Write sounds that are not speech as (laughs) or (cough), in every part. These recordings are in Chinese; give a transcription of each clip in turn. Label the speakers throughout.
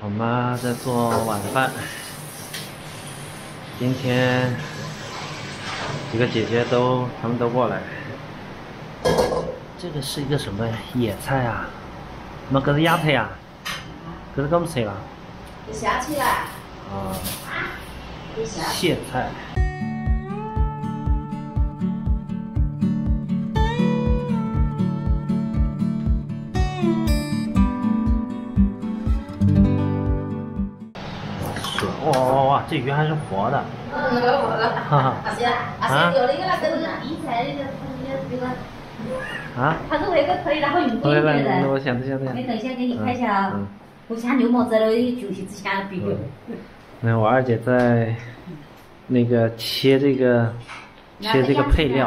Speaker 1: 我妈在做晚饭。今天几个姐姐都，她们都过来。这个是一个什么野菜啊？那个是芽菜呀？这是干么菜了？
Speaker 2: 下去了。
Speaker 1: 啊。蟹菜。这鱼还是活的。
Speaker 2: 嗯，活的。哈哈。啊是啊，啊是有那个那个地菜的那个。啊？他是那个可以然后用过的人。
Speaker 1: 我想着想着。
Speaker 2: 等一下给你看一下啊。不像牛毛子了，就是只想比较。
Speaker 1: 那我二姐在那个切这个切这个配料。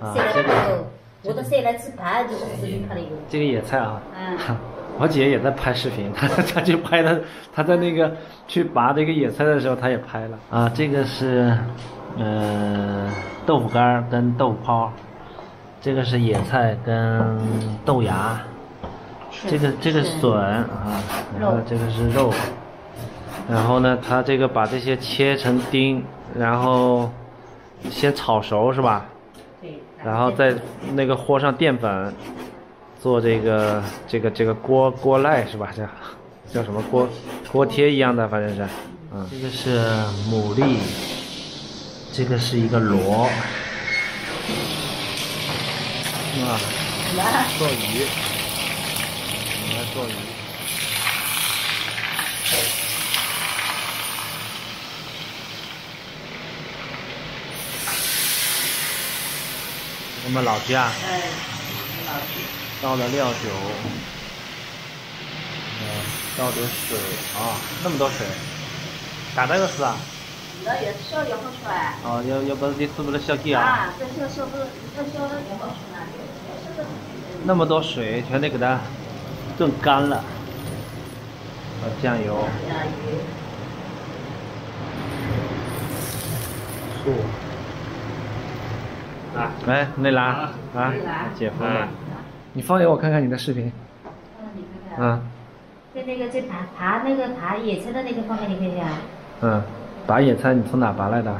Speaker 2: 啊，这个。我都写来吃饭，就是视频拍的。
Speaker 1: 这个野菜啊。嗯。我姐也在拍视频，她 (laughs) 她去拍的，她在那个去拔这个野菜的时候，她也拍了啊。这个是，呃，豆腐干跟豆腐泡，这个是野菜跟豆芽，这个这个笋啊，然后这个是肉，然后呢，他这个把这些切成丁，然后先炒熟是吧？对。然后再那个和上淀粉。做这个这个这个锅锅赖是吧？叫叫什么锅锅贴一样的，反正是，嗯，这个是牡蛎，这个是一个螺，啊，做鱼，来做鱼，我们老家。哎，老家。倒了料酒，嗯，倒点水啊，那么多水，干那个事啊？
Speaker 2: 那要小要好出来。
Speaker 1: 哦，要要不你是不是小鸡啊？
Speaker 2: 啊，这小小不，这小的就好出来。
Speaker 1: 那么多水，全得给它炖干了。啊，酱油。酱油。醋。啊，来，内拉啊，姐夫们。你放给我看看你的视频。
Speaker 2: 嗯。在那个在爬爬那个爬野菜的那个方面你看看。
Speaker 1: 嗯，拔野菜你从哪拔来的？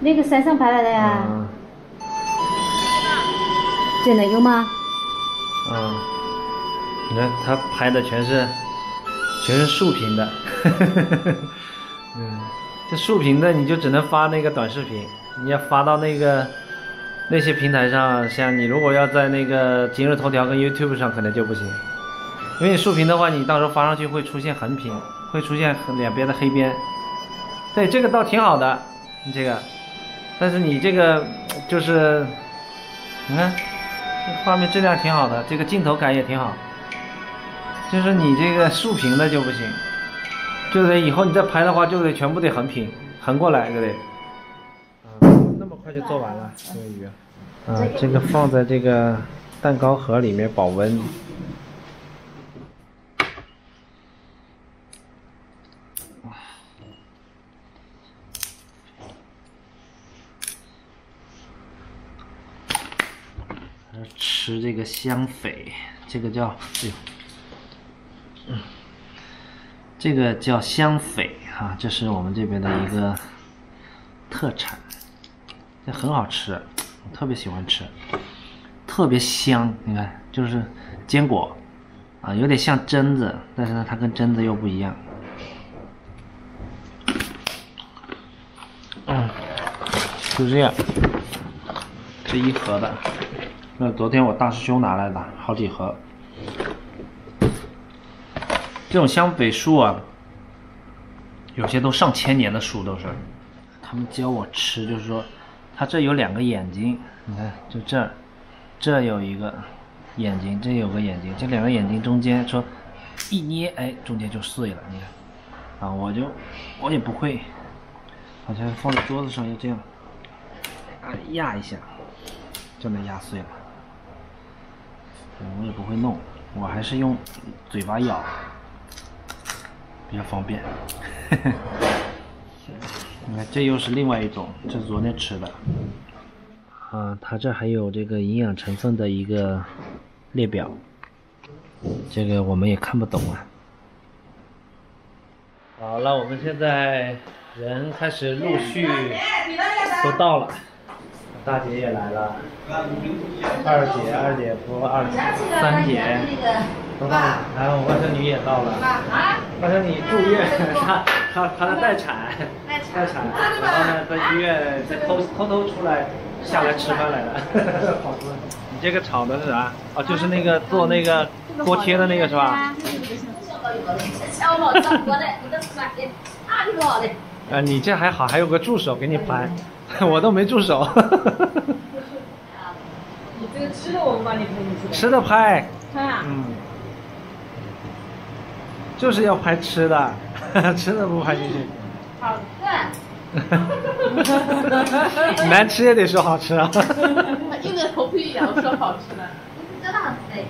Speaker 2: 那个山上拔来的呀。嗯。真的有吗？
Speaker 1: 嗯。你看他拍的全是，全是竖屏的。(laughs) 嗯，这竖屏的你就只能发那个短视频，你要发到那个。那些平台上，像你如果要在那个今日头条跟 YouTube 上，可能就不行，因为你竖屏的话，你到时候发上去会出现横屏，会出现两边的黑边。对，这个倒挺好的，你这个，但是你这个就是，你看，画面质量挺好的，这个镜头感也挺好，就是你这个竖屏的就不行，就得以后你再拍的话，就得全部得横屏，横过来，对不对？快就做完了，这个鱼，啊，这个放在这个蛋糕盒里面保温。吃这个香榧，这个叫，哎呦，嗯，这个叫香榧哈，这是我们这边的一个特产。这很好吃，我特别喜欢吃，特别香。你看，就是坚果，啊，有点像榛子，但是呢，它跟榛子又不一样。嗯，就这样，这一盒的，那昨天我大师兄拿来的，好几盒。这种香榧树啊，有些都上千年的树都是，他们教我吃，就是说。它这有两个眼睛，你看，就这儿，这有一个眼睛，这有个眼睛，这两个眼睛中间说一捏，哎，中间就碎了，你看，啊，我就我也不会，好像放在桌子上要这样，啊，压一下就能压碎了，我也不会弄，我还是用嘴巴咬比较方便。(laughs) 你看，这又是另外一种，这是昨天吃的。啊，它这还有这个营养成分的一个列表，这个我们也看不懂啊。好了，我们现在人开始陆续都到了，大姐也来了，二姐、二姐夫、二三姐都到了，然后外甥女也到了，外甥女住院，她她她在待产，待产，然后呢在医院在偷偷偷出来下来吃饭来了，(laughs) 好多。你这个炒的是啥？哦，就是那个做那个锅贴的那个是吧？啊，你这还好，还有个助手给你拍，(laughs) 我都没助手。
Speaker 3: 你这个吃的我们帮你拍进
Speaker 1: 去。吃的拍。
Speaker 3: 拍啊。
Speaker 1: 嗯。就是要拍吃的，(laughs) 吃的不拍进去。
Speaker 3: 好，对。
Speaker 1: 难吃也得说好吃啊。
Speaker 3: 硬着头皮也要说好吃的。真的很肥。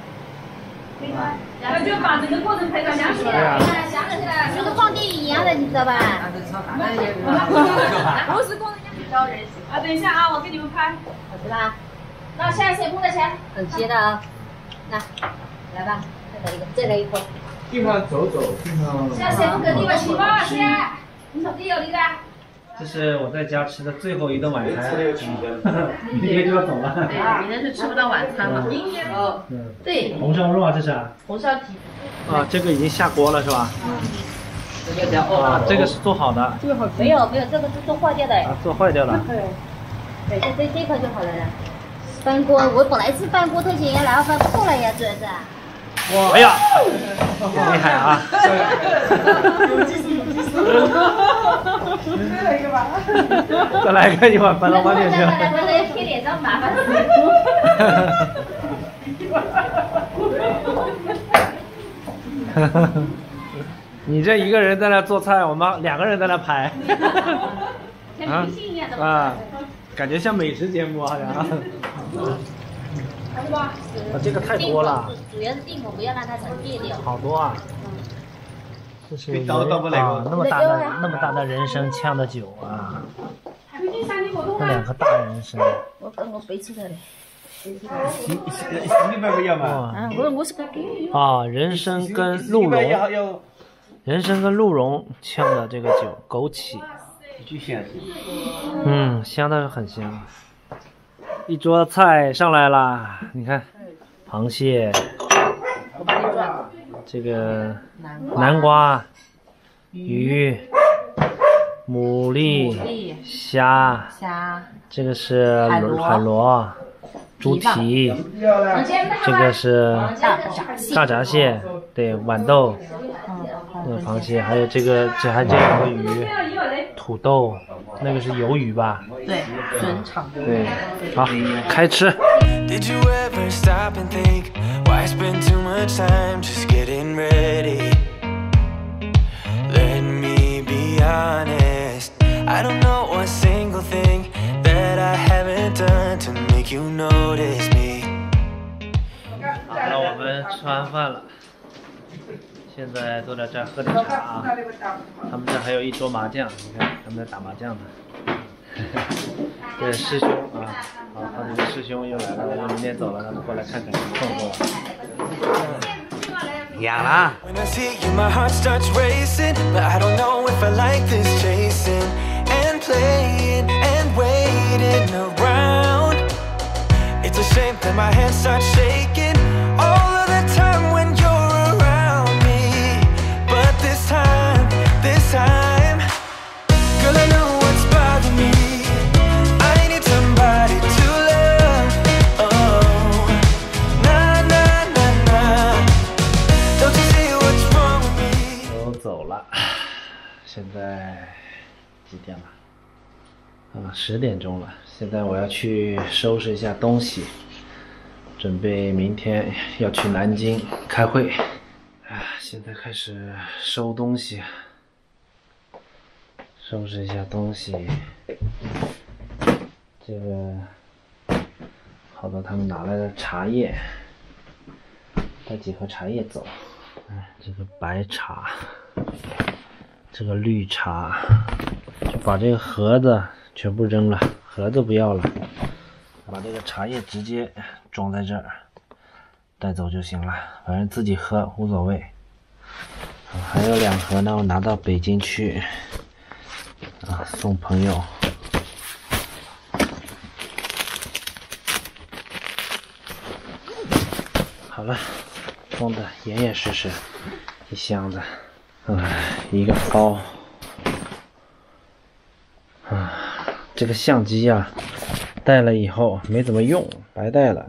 Speaker 3: 那就把整个过程拍到详细了，详细了，就跟放电影一样的，你知道吧？不是工人招人啊！等一下啊，我给你们拍，好吃吧？那现在谁付的钱？很接的啊，来，来吧，再来一个，再来一颗。
Speaker 1: 地方走走，地方。
Speaker 3: 现在谁付给地方请吧，先，你手机有那个。
Speaker 1: 这是我在家吃的最后一顿晚餐，(laughs) 明天就要走了。
Speaker 3: 对，明天是吃不到晚餐了。明天哦，对。
Speaker 1: 红烧肉啊，这是。
Speaker 3: 红烧鸡。
Speaker 1: 啊，这个已经下锅了是吧？
Speaker 3: 嗯。这个
Speaker 1: 啊，这个是做好的。
Speaker 3: 这个好。没有没有，这个是做坏掉的。
Speaker 1: 啊，做坏掉了。(laughs)
Speaker 3: 对，就这这颗就好了。翻锅，我本来是翻锅特写，然后翻破了呀，主要是。
Speaker 1: 哇！哎呀，厉害啊！(laughs) 再来一个吧。再来一个，一会儿翻到外面去。
Speaker 3: 再来贴脸上麻烦死。
Speaker 1: 你这一个人在那做菜，我们两个人在那拍。(laughs)
Speaker 3: 啊
Speaker 1: 啊！感觉像美食节目好像。(laughs) 啊，这个太多了。
Speaker 3: 主要是定我，不要让它成别扭。
Speaker 1: 好多啊！这是啊，那么大的那么大的人参呛的酒啊！那两个大人参。
Speaker 3: 我跟我背起来的。
Speaker 1: 啊，我我是啊，人参跟鹿茸，人参跟鹿茸呛的这个酒，枸杞。嗯，香的很香。一桌菜上来啦，你看，螃蟹，这个南瓜，鱼，牡蛎，虾，这个是海螺，猪蹄，这个是大闸蟹，对，豌豆，那个螃蟹，还有这个这还这两个鱼，土豆。那个是鱿鱼吧？
Speaker 3: 对，准炒。
Speaker 1: 对，好，开吃。Did you ever stop and think why spend too much time just ready? Let me be honest, I don't know one single thing that I haven't done to make you notice me. 好了，我们吃完饭了。现在坐在这儿喝点茶啊，他们这还有一桌麻将，你看他们在打麻将呢。对师兄啊，好，他们的师兄又来了，我明天走了，他们过来看看 Yeah. When I see
Speaker 4: you, my heart starts racing, but I don't know if I like this chasing and playing and waiting around. It's a shame that my hands start shaking.
Speaker 1: 现在几点了？啊，十点钟了。现在我要去收拾一下东西，准备明天要去南京开会。啊，现在开始收东西，收拾一下东西。这个好多他们拿来的茶叶，带几盒茶叶走。哎，这个白茶。这个绿茶，就把这个盒子全部扔了，盒子不要了，把这个茶叶直接装在这儿，带走就行了，反正自己喝无所谓。还有两盒呢，我拿到北京去啊，送朋友。好了，装的严严实实，一箱子，唉，一个包。啊，这个相机呀，带了以后没怎么用，白带了。